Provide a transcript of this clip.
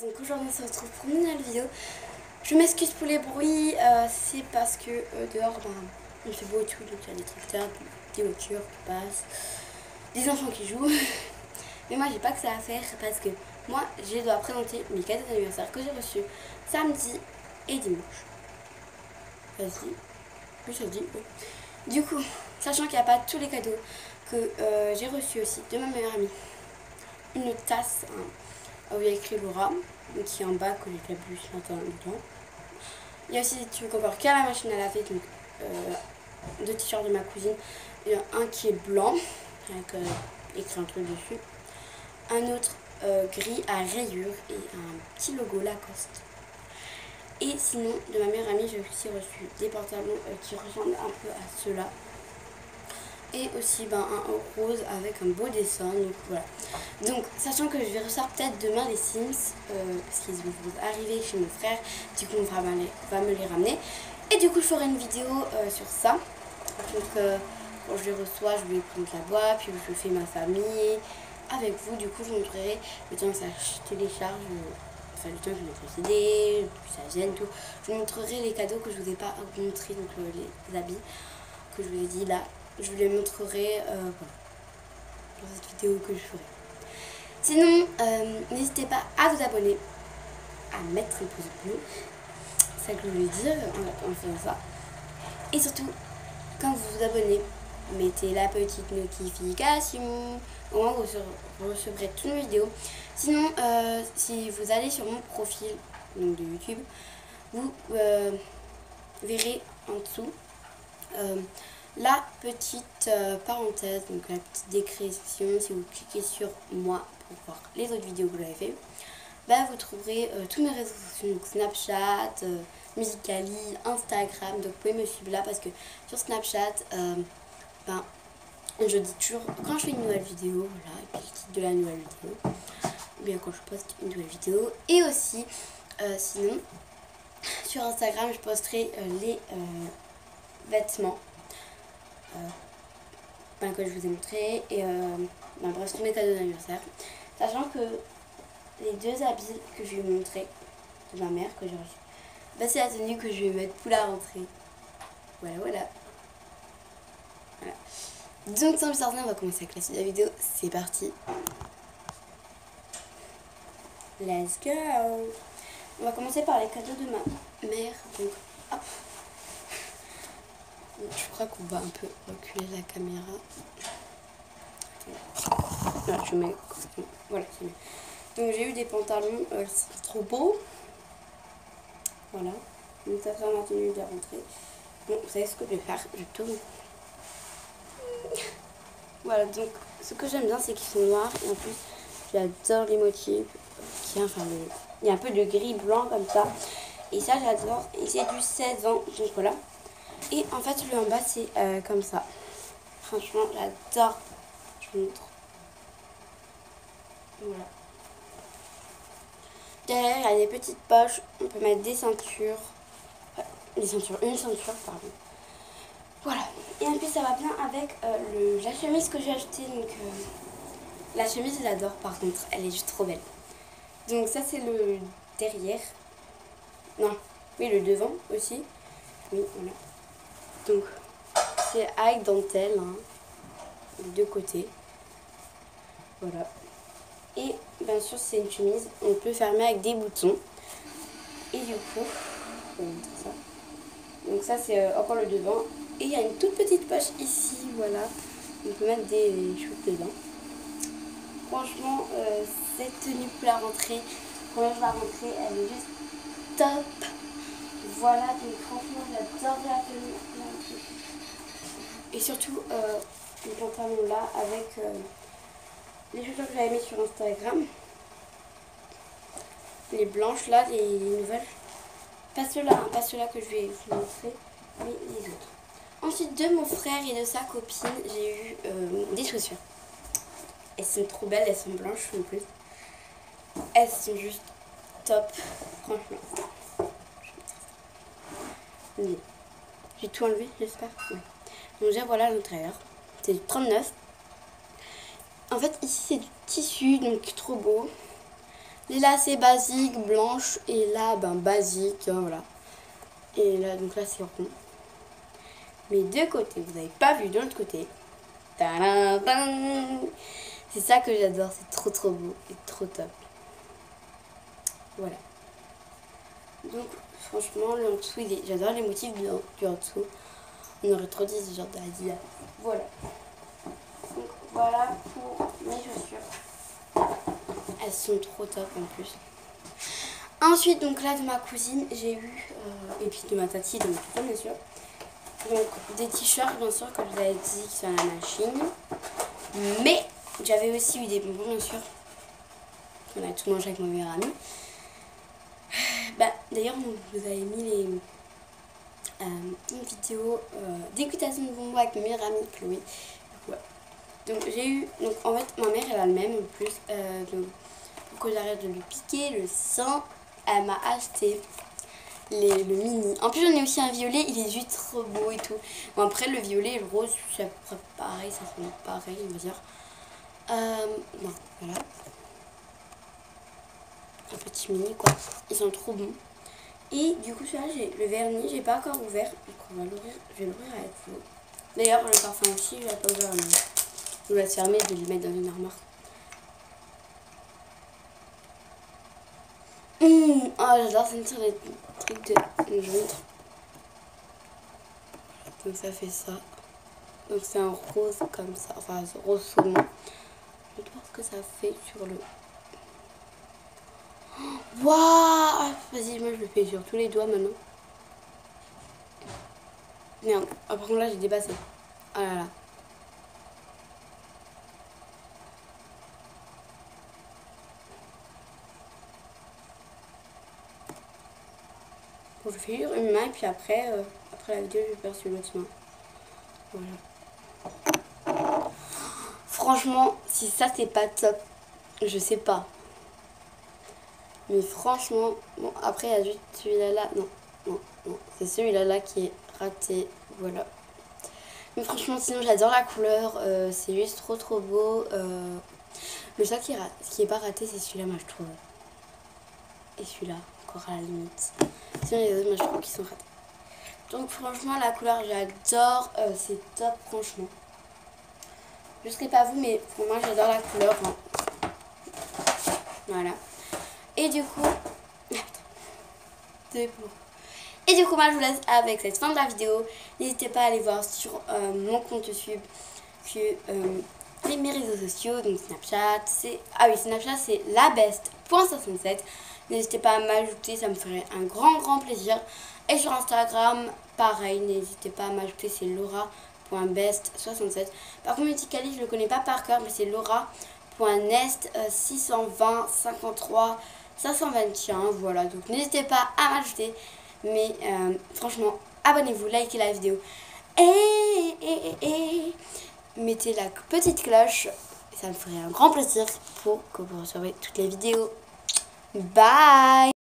donc aujourd'hui on se retrouve pour une nouvelle vidéo. Je m'excuse pour les bruits, euh, c'est parce que euh, dehors ben, il fait beau et tout, donc il y a des tracteurs, des voitures qui passent, des enfants qui jouent. Mais moi j'ai pas que ça à faire parce que moi je dois présenter mes cadeaux d'anniversaire que j'ai reçus samedi et dimanche. Vas-y, oui ça dit, oui. Du coup, sachant qu'il n'y a pas tous les cadeaux que euh, j'ai reçus aussi de ma meilleure amie, une tasse, où il y a écrit Laura, qui est en bas, que j'ai plus matin Il y a aussi des trucs encore qu'à la machine à laver, donc euh, deux t-shirts de ma cousine. Il y a un qui est blanc, avec euh, écrit un truc dessus. Un autre euh, gris à rayures et un petit logo Lacoste. Et sinon, de ma meilleure amie, j'ai aussi reçu des pantalons qui ressemblent un peu à ceux-là et aussi ben, un rose avec un beau dessin. Donc voilà. Donc sachant que je vais recevoir peut-être demain les Sims, euh, parce qu'ils vont arriver chez mon frère, du coup on va, va me les ramener. Et du coup je ferai une vidéo euh, sur ça. Donc euh, quand je les reçois, je vais prendre la boîte, puis je fais ma famille avec vous. Du coup je vous montrerai le temps que ça télécharge, enfin le temps que je mets le CD, ça gêne tout. Je vous montrerai les cadeaux que je vous ai pas montré, donc les habits que je vous ai dit là je vous les montrerai euh, dans cette vidéo que je ferai. Sinon, euh, n'hésitez pas à vous abonner, à mettre un pouce bleu, c'est ça que je voulais dire en, faisant ça. Et surtout, quand vous vous abonnez, mettez la petite notification. Au moins, vous recevrez toutes mes vidéos. Sinon, euh, si vous allez sur mon profil donc de YouTube, vous verrez en dessous la petite euh, parenthèse, donc la petite description, si vous cliquez sur moi pour voir les autres vidéos que avez fait, bah, vous trouverez euh, tous mes réseaux sociaux, donc Snapchat, euh, Musicali, Instagram, donc vous pouvez me suivre là parce que sur Snapchat, ben, je dis toujours, quand je fais une nouvelle vidéo, voilà, et puis le titre de la nouvelle vidéo, ou bien quand je poste une nouvelle vidéo, et aussi, sinon, sur Instagram, je posterai les vêtements euh, que je vous ai montré. Et euh, ben, bref, tous mes cadeaux d'anniversaire. Sachant que les deux habits que je vais vous montrer de ma mère que j'ai reçu, ben, c'est la tenue que je vais mettre pour la rentrée. Voilà, voilà. voilà. Donc sans plus tarder, on va commencer avec la suite de la vidéo. C'est parti. Let's go On va commencer par les cadeaux de ma mère. Donc, hop je crois qu'on va un peu reculer la caméra. Là, je mets. Voilà, Donc j'ai eu des pantalons, euh, trop beau. Voilà. Donc ça sera ma tenue de rentrée. Bon, vous savez ce que je vais faire? Je tourne. Voilà, donc ce que j'aime bien, c'est qu'ils sont noirs. Et en plus, j'adore les motifs. Il y a un peu de gris blanc comme ça. Et ça, j'adore. Et c'est du 16 ans. Donc voilà. Et en fait, le en bas, c'est euh, comme ça. Franchement, j'adore. Je vous montre. Voilà. Derrière, il y a des petites poches. On peut mettre des ceintures. Euh, des ceintures, une ceinture, pardon. Voilà. Et en plus, ça va bien avec euh, la chemise que j'ai achetée. Donc, la chemise, j'adore par contre. Elle est juste trop belle. Donc, ça, c'est le derrière. Non. Oui, le devant aussi. Oui, voilà. Donc, c'est avec dentelle, hein, de deux côtés. Voilà. Et bien sûr, c'est une chemise. On peut fermer avec des boutons. Et du coup, ça. Donc ça, c'est euh, encore le devant. Et il y a une toute petite poche ici, voilà. On peut mettre des choses dedans. Franchement, euh, cette tenue pour la rentrée, pour la rentrée, elle est juste top. Voilà, donc franchement, j'adore la. Et surtout, euh, les pantalons là avec euh, les chaussures que j'avais mis sur Instagram. Les blanches là, les, nouvelles. Pas ceux-là, hein, pas ceux-là que je vais vous montrer, mais les autres. Ensuite, de mon frère et de sa copine, j'ai eu euh, des chaussures. Elles sont trop belles, elles sont blanches en plus. Elles sont juste top, franchement. J'ai tout enlevé, j'espère. Donc déjà voilà l'intérieur. C'est du 39. En fait ici c'est du tissu, donc trop beau. Les lacets basiques, blanches. Et là, ben basique, hein, voilà. Et là, donc là, c'est rond. Mais deux côtés, vous n'avez pas vu de l'autre côté. C'est ça que j'adore, c'est trop trop beau et trop top. Voilà. Donc franchement, le dessous, j'adore les motifs du, en dessous. On aurait trop dit ce genre d'Adidas. Voilà. Donc voilà pour mes chaussures. Elles sont trop top en plus. Ensuite, donc là, de ma cousine, j'ai eu, euh, et puis de ma tati, de ma bien sûr, donc des t-shirts, bien sûr, comme je vous avais dit, qui sont à la machine. Mais j'avais aussi eu des bonbons, bien sûr. On a tout mangé avec mon meilleur ami. D'ailleurs, vous avez mis les, euh, une vidéo euh, de bonbons avec mon meilleur ami Chloé. Donc j'ai eu, donc en fait ma mère elle a le même en plus, euh, donc pour que j'arrête de lui piquer le sang, elle m'a acheté les, le mini. En plus, j'en ai aussi un violet, il est juste trop beau et tout. Bon, après, le violet et le rose, c'est pareil, ça fait pareil, on va dire. Euh, voilà. Un petit mini, quoi. Ils sont trop bons. Et du coup, celui-là, j'ai le vernis, j'ai pas encore ouvert. Donc, on va l'ouvrir, je vais l'ouvrir avec vous. D'ailleurs, le parfum aussi, je vais pas ouvert. Je vais le fermer, je vais le mettre dans une armoire. Oh, j'adore sentir les trucs de jaune. Donc ça fait ça. Donc c'est un rose comme ça, enfin rose saumon. Je ce que ça fait sur le... Waouh Vas-y, moi je le fais sur tous les doigts maintenant. Merde. Ah, par contre là j'ai dépassé. Ah là là. je fais une main et puis après, euh, après la vidéo, je vais faire sur l'autre main. Voilà. Franchement, si ça c'est pas top, je sais pas. Mais franchement, bon après il y a juste celui-là là. Non, non, non. C'est celui-là là qui est raté. Voilà. Mais franchement, sinon j'adore la couleur. Euh, c'est juste trop trop beau. Euh, le seul qui qui est pas raté, c'est celui-là, moi je trouve. Et celui-là, encore à la limite. Sinon les autres, moi je trouve qu'ils sont ratés. Donc franchement, la couleur, j'adore. Euh, c'est top, franchement. Je sais pas vous, mais pour moi, j'adore la couleur. Hein. Voilà. Et du coup... Et du coup, moi, je vous laisse avec cette fin de la vidéo. N'hésitez pas à aller voir sur euh, mon compte YouTube que euh, les, mes réseaux sociaux, donc Snapchat, c'est... Ah oui, Snapchat, c'est labest.67. N'hésitez pas à m'ajouter, ça me ferait un grand, grand plaisir. Et sur Instagram, pareil, n'hésitez pas à m'ajouter, c'est laura.best67. Par contre, Multicali, je ne le connais pas par cœur, mais c'est laura.nest 620 53 521. Voilà, donc n'hésitez pas à m'ajouter. Mais euh, franchement, abonnez-vous, likez la vidéo. Et, et, et, mettez la petite cloche. Ça me ferait un grand plaisir pour que vous receviez toutes les vidéos. Bye